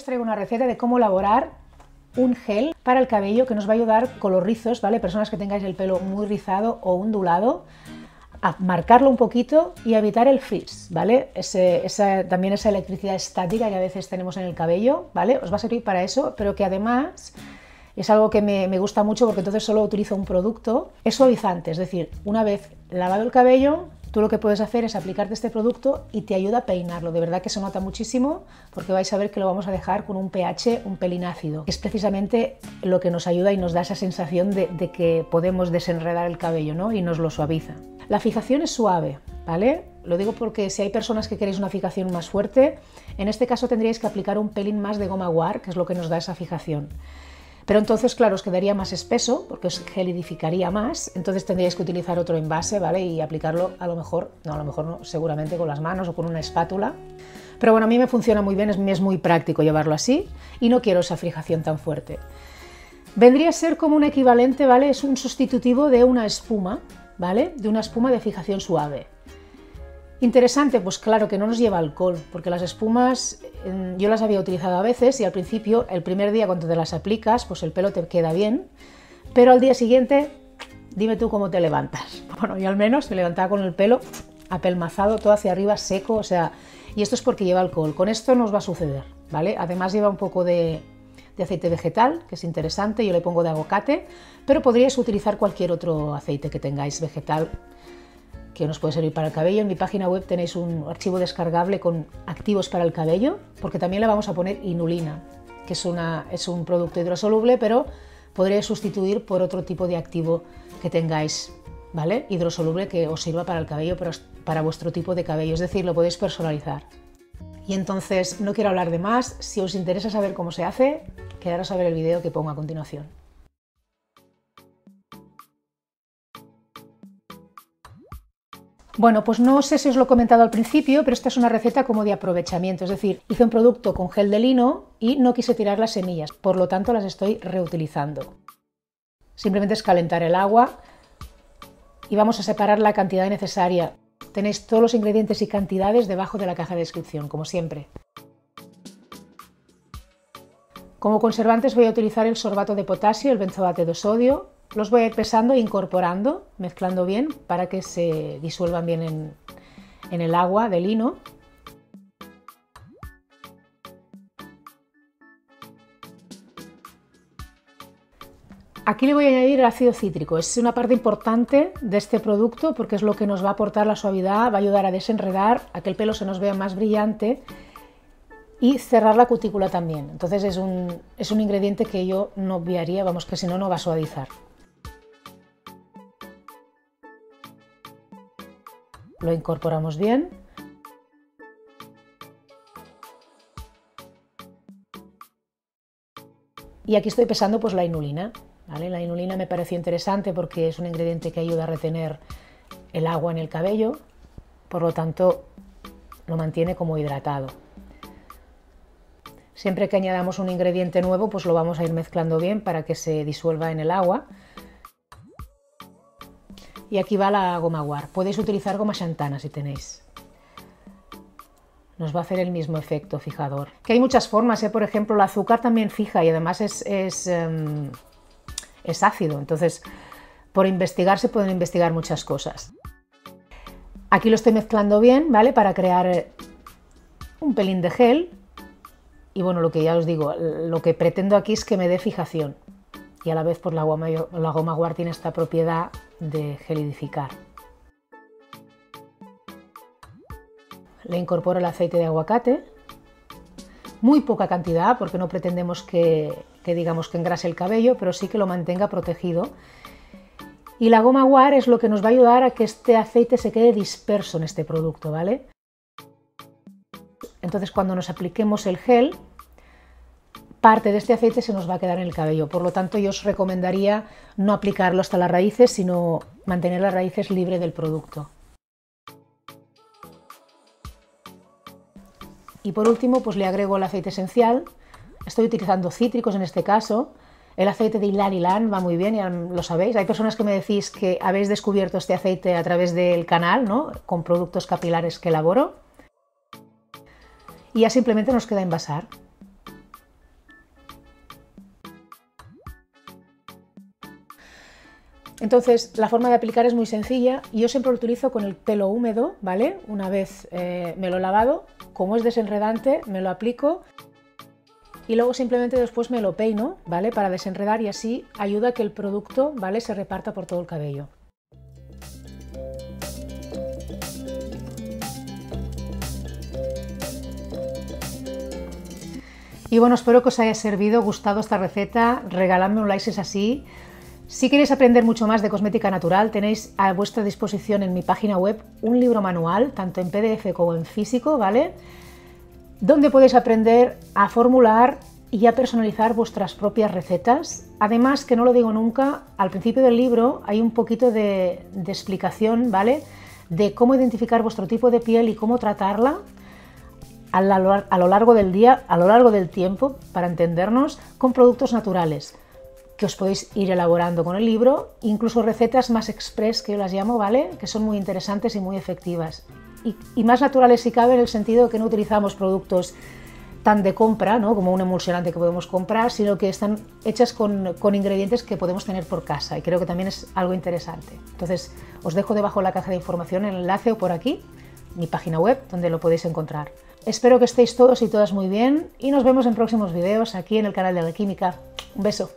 os traigo una receta de cómo elaborar un gel para el cabello que nos va a ayudar con los rizos, ¿vale? Personas que tengáis el pelo muy rizado o ondulado, a marcarlo un poquito y evitar el frizz, ¿vale? también esa electricidad estática que a veces tenemos en el cabello, ¿vale? Os va a servir para eso, pero que además es algo que me, me, gusta mucho porque entonces solo utilizo un producto. Es suavizante, es decir, una vez lavado el cabello, Tú lo que puedes hacer es aplicarte este producto y te ayuda a peinarlo. De verdad que se nota muchísimo porque vais a ver que lo vamos a dejar con un pH un pelín ácido. Es precisamente lo que nos ayuda y nos da esa sensación de, que podemos desenredar el cabello ¿no? y nos lo suaviza. La fijación es suave, ¿vale? Lo digo porque si hay personas que queréis una fijación más fuerte, en este caso tendríais que aplicar un pelín más de goma guar, que es lo que nos da esa fijación. Pero entonces, claro, os quedaría más espeso porque os gelidificaría más, entonces tendríais que utilizar otro envase, ¿vale? Y aplicarlo a lo mejor, no, a lo mejor no, seguramente con las manos o con una espátula. Pero bueno, a mí me funciona muy bien, es, muy práctico llevarlo así y no quiero esa fijación tan fuerte. Vendría a ser como un equivalente, ¿vale? Es un sustitutivo de una espuma, ¿vale? De una espuma de fijación suave. Interesante, pues claro que no nos lleva alcohol, porque las espumas yo las había utilizado a veces y al principio, el primer día cuando te las aplicas, pues el pelo te queda bien, pero al día siguiente, dime tú cómo te levantas. Bueno, yo al menos me levantaba con el pelo apelmazado, todo hacia arriba, seco, o sea, y esto es porque lleva alcohol. Con esto no os va a suceder, ¿vale? Además lleva un poco de, de aceite vegetal, que es interesante, yo le pongo de aguacate, pero podríais utilizar cualquier otro aceite que tengáis vegetal que nos puede servir para el cabello. En mi página web tenéis un archivo descargable con activos para el cabello, porque también le vamos a poner inulina, que es, una, es un producto hidrosoluble, pero podréis sustituir por otro tipo de activo que tengáis, ¿vale? Hidrosoluble que os sirva para el cabello, pero para vuestro tipo de cabello, es decir, lo podéis personalizar. Y entonces no quiero hablar de más, si os interesa saber cómo se hace, quedaros a ver el vídeo que pongo a continuación. Bueno, pues no sé si os lo he comentado al principio, pero esta es una receta como de aprovechamiento, es decir, hice un producto con gel de lino y no quise tirar las semillas, por lo tanto las estoy reutilizando. Simplemente es calentar el agua y vamos a separar la cantidad necesaria. Tenéis todos los ingredientes y cantidades debajo de la caja de descripción, como siempre. Como conservantes voy a utilizar el sorbato de potasio, el benzoate de sodio, los voy a ir pesando e incorporando, mezclando bien para que se disuelvan bien en, el agua del lino. Aquí le voy a añadir el ácido cítrico, es una parte importante de este producto porque es lo que nos va a aportar la suavidad, va a ayudar a desenredar, a que el pelo se nos vea más brillante y cerrar la cutícula también. Entonces es un, es un ingrediente que yo no obviaría, vamos que si no, no va a suavizar. Lo incorporamos bien. Y aquí estoy pesando pues la inulina. La inulina me pareció interesante porque es un ingrediente que ayuda a retener el agua en el cabello, por lo tanto lo mantiene como hidratado. Siempre que añadamos un ingrediente nuevo, pues lo vamos a ir mezclando bien para que se disuelva en el agua y aquí va la goma guar. Podéis utilizar goma xantana si tenéis. Nos va a hacer el mismo efecto fijador. Que hay muchas formas, ¿eh? por ejemplo, el azúcar también fija y además es, es, em, es ácido. Entonces, por investigar se pueden investigar muchas cosas. Aquí lo estoy mezclando bien, ¿vale? Para crear un pelín de gel. Y bueno, lo que ya os digo, lo que pretendo aquí es que me dé fijación y a la vez pues, la goma, la goma guar tiene esta propiedad de gelidificar. Le incorporo el aceite de aguacate, muy poca cantidad porque no pretendemos que, digamos que engrase el cabello, pero sí que lo mantenga protegido. Y la goma guar es lo que nos va a ayudar a que este aceite se quede disperso en este producto, ¿vale? Entonces cuando nos apliquemos el gel, parte de este aceite se nos va a quedar en el cabello. Por lo tanto, yo os recomendaría no aplicarlo hasta las raíces, sino mantener las raíces libre del producto. Y por último, pues le agrego el aceite esencial. Estoy utilizando cítricos en este caso. El aceite de Ilan Ilan va muy bien, ya lo sabéis. Hay personas que me decís que habéis descubierto este aceite a través del canal, ¿no? con productos capilares que elaboro. Y ya simplemente nos queda envasar. Entonces, la forma de aplicar es muy sencilla y yo siempre lo utilizo con el pelo húmedo, ¿vale? Una vez eh, me lo he lavado, como es desenredante, me lo aplico y luego simplemente después me lo peino, ¿vale? Para desenredar y así ayuda a que el producto, ¿vale? Se reparta por todo el cabello. Y bueno, espero que os haya servido, gustado esta receta, regaladme un like es así. Si queréis aprender mucho más de cosmética natural, tenéis a vuestra disposición en mi página web un libro manual, tanto en PDF como en físico, ¿vale? Donde podéis aprender a formular y a personalizar vuestras propias recetas. Además, que no lo digo nunca, al principio del libro hay un poquito de, explicación, ¿vale? De cómo identificar vuestro tipo de piel y cómo tratarla a lo largo del día, a lo largo del tiempo, para entendernos, con productos naturales que os podéis ir elaborando con el libro, incluso recetas más express, que yo las llamo, ¿vale? Que son muy interesantes y muy efectivas. Y, más naturales si cabe en el sentido de que no utilizamos productos tan de compra, ¿no? como un emulsionante que podemos comprar, sino que están hechas con, ingredientes que podemos tener por casa y creo que también es algo interesante. Entonces os dejo debajo en la caja de información el enlace o por aquí, mi página web, donde lo podéis encontrar. Espero que estéis todos y todas muy bien y nos vemos en próximos videos aquí en el canal de la Química. Un beso.